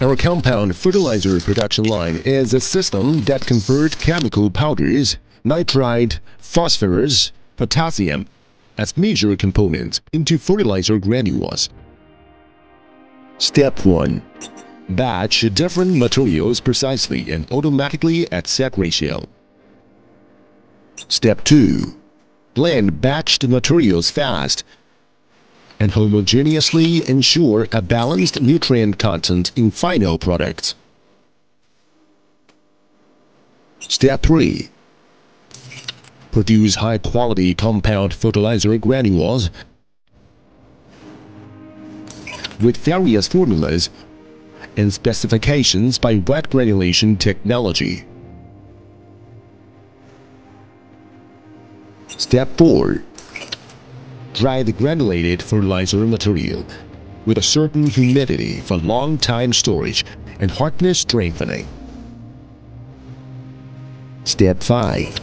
Our compound fertilizer production line is a system that converts chemical powders, nitrite, phosphorus, potassium as major components into fertilizer granules. Step 1. Batch different materials precisely and automatically at set ratio. Step 2. Blend batched materials fast and homogeneously ensure a balanced nutrient content in final products. Step 3. Produce high-quality compound fertilizer granules with various formulas and specifications by wet granulation technology. Step 4. Dry the granulated fertilizer material with a certain humidity for long time storage and hardness strengthening. Step 5.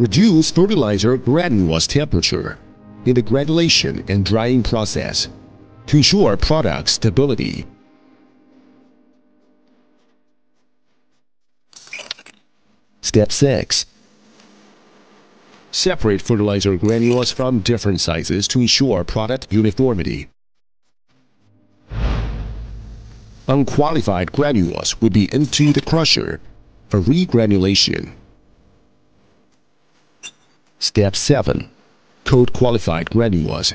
Reduce fertilizer granules temperature in the granulation and drying process to ensure product stability. Step 6. Separate fertilizer granules from different sizes to ensure product uniformity. Unqualified granules will be into the crusher for regranulation. Step 7. Coat qualified granules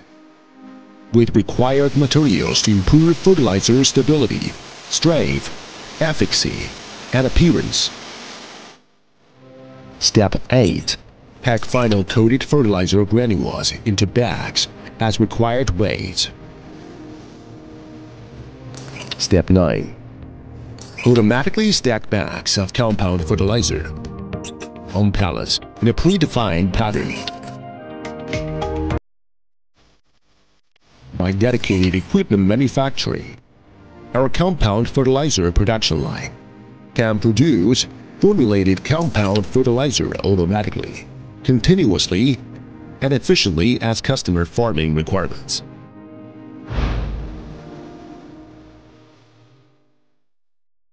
with required materials to improve fertilizer stability, strength, efficacy, and appearance. Step 8. Pack final coated fertilizer granules into bags as required weights. Step 9. Automatically stack bags of compound fertilizer on pallets in a predefined pattern. By dedicated equipment manufacturing, our compound fertilizer production line can produce formulated compound fertilizer automatically, continuously, and efficiently as customer farming requirements.